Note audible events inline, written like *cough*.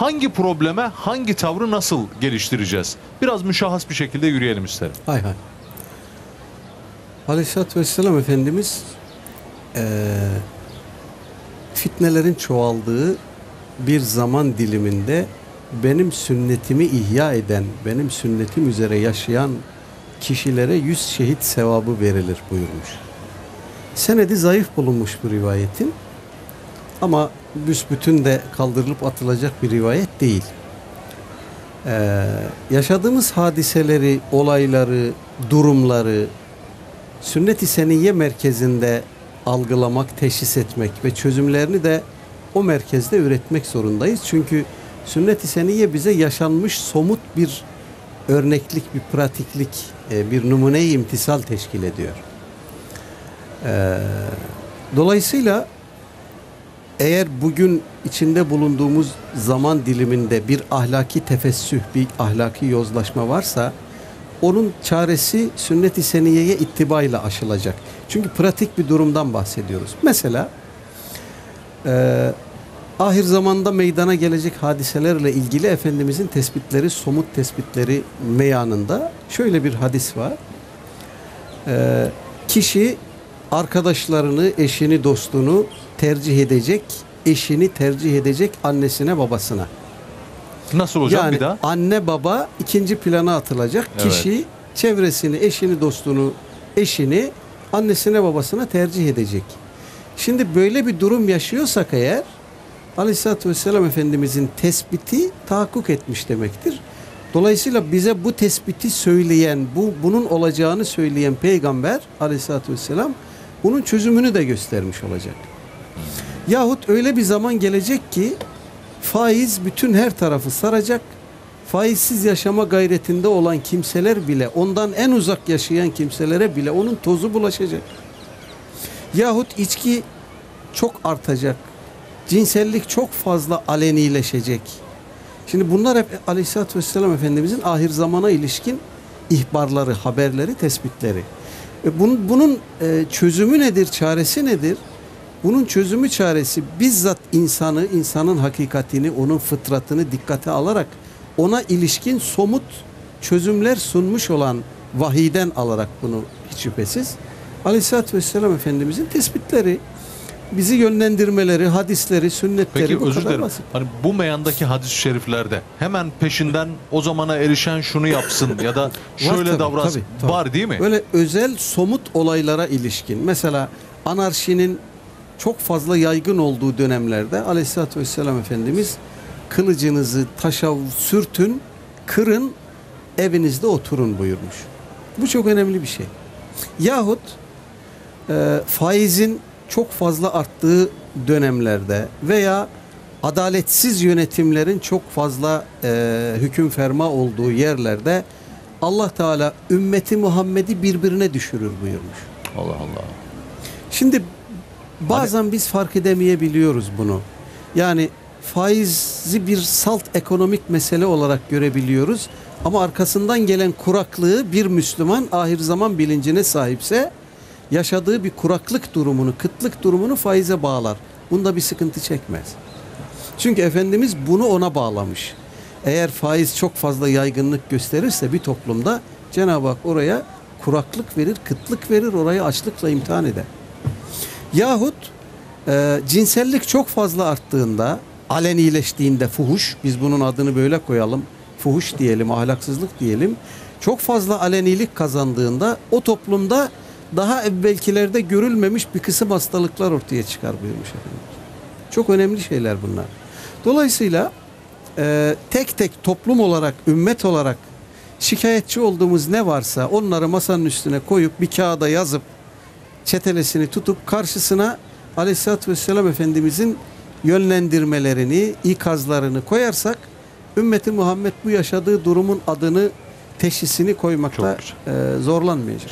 hangi probleme hangi tavrı nasıl geliştireceğiz? Biraz müşahhas bir şekilde yürüyelim isterim. Hay hay. Aleyhisselatü Vesselam Efendimiz eee, fitnelerin çoğaldığı bir zaman diliminde benim sünnetimi ihya eden, benim sünnetim üzere yaşayan kişilere yüz şehit sevabı verilir buyurmuş. Senedi zayıf bulunmuş bu rivayetin ama büsbütün de kaldırılıp atılacak bir rivayet değil. Ee, yaşadığımız hadiseleri, olayları, durumları sünnet-i seniyye merkezinde algılamak, teşhis etmek ve çözümlerini de o merkezde üretmek zorundayız. Çünkü sünnet-i seniyye bize yaşanmış somut bir örneklik, bir pratiklik, e, bir numune-i imtisal teşkil ediyor. Ee, dolayısıyla eğer bugün içinde bulunduğumuz zaman diliminde bir ahlaki tefessüh, bir ahlaki yozlaşma varsa onun çaresi sünnet-i seniyeye ittibayla aşılacak. Çünkü pratik bir durumdan bahsediyoruz. Mesela e, ahir zamanda meydana gelecek hadiselerle ilgili Efendimizin tespitleri, somut tespitleri meyanında şöyle bir hadis var. E, kişi arkadaşlarını, eşini, dostunu tercih edecek, eşini tercih edecek annesine, babasına. Nasıl hocam yani bir daha? anne baba ikinci plana atılacak. Evet. Kişi çevresini, eşini, dostunu, eşini annesine, babasına tercih edecek. Şimdi böyle bir durum yaşıyorsak eğer Aleyhisselatü Vesselam Efendimizin tespiti tahakkuk etmiş demektir. Dolayısıyla bize bu tespiti söyleyen, bu bunun olacağını söyleyen peygamber Aleyhisselatü Vesselam bunun çözümünü de göstermiş olacak. Yahut öyle bir zaman gelecek ki faiz bütün her tarafı saracak. Faizsiz yaşama gayretinde olan kimseler bile ondan en uzak yaşayan kimselere bile onun tozu bulaşacak. Yahut içki çok artacak. Cinsellik çok fazla alenileşecek. Şimdi bunlar hep Aleyhisselatü Vesselam Efendimizin ahir zamana ilişkin ihbarları, haberleri, tespitleri. E bunun, e, çözümü nedir, çaresi nedir? Bunun çözümü çaresi bizzat insanı, insanın hakikatini, onun fıtratını dikkate alarak ona ilişkin somut çözümler sunmuş olan vahiden alarak bunu hiç şüphesiz. Aleyhisselatü Vesselam Efendimizin tespitleri, bizi yönlendirmeleri, hadisleri, sünnetleri Peki bu özür kadar dilerim. basit. Hani bu meyandaki hadis-i şeriflerde hemen peşinden o zamana erişen şunu yapsın ya da *laughs* şöyle tabii, davransın. tabii, tabii. Var değil mi? Böyle özel somut olaylara ilişkin. Mesela anarşinin çok fazla yaygın olduğu dönemlerde Aleyhisselatü Vesselam Efendimiz kılıcınızı taşa sürtün, kırın, evinizde oturun buyurmuş. Bu çok önemli bir şey. Yahut e, faizin çok fazla arttığı dönemlerde veya adaletsiz yönetimlerin çok fazla e, hüküm ferma olduğu yerlerde Allah Teala ümmeti Muhammed'i birbirine düşürür buyurmuş. Allah Allah. Şimdi bazen biz fark edemeyebiliyoruz bunu. Yani faizi bir salt ekonomik mesele olarak görebiliyoruz. Ama arkasından gelen kuraklığı bir Müslüman ahir zaman bilincine sahipse yaşadığı bir kuraklık durumunu, kıtlık durumunu faize bağlar. Bunda bir sıkıntı çekmez. Çünkü Efendimiz bunu ona bağlamış. Eğer faiz çok fazla yaygınlık gösterirse bir toplumda Cenab-ı Hak oraya kuraklık verir, kıtlık verir, orayı açlıkla imtihan eder. Yahut e, cinsellik çok fazla arttığında, alenileştiğinde fuhuş, biz bunun adını böyle koyalım, fuhuş diyelim, ahlaksızlık diyelim. Çok fazla alenilik kazandığında o toplumda daha evvelkilerde görülmemiş bir kısım hastalıklar ortaya çıkar buyurmuş Efendimiz. Çok önemli şeyler bunlar. Dolayısıyla e, tek tek toplum olarak, ümmet olarak şikayetçi olduğumuz ne varsa onları masanın üstüne koyup bir kağıda yazıp çetelesini tutup karşısına Aleyhisselatü Vesselam Efendimizin yönlendirmelerini, ikazlarını koyarsak ümmeti Muhammed bu yaşadığı durumun adını, teşhisini koymakta e, zorlanmayacak.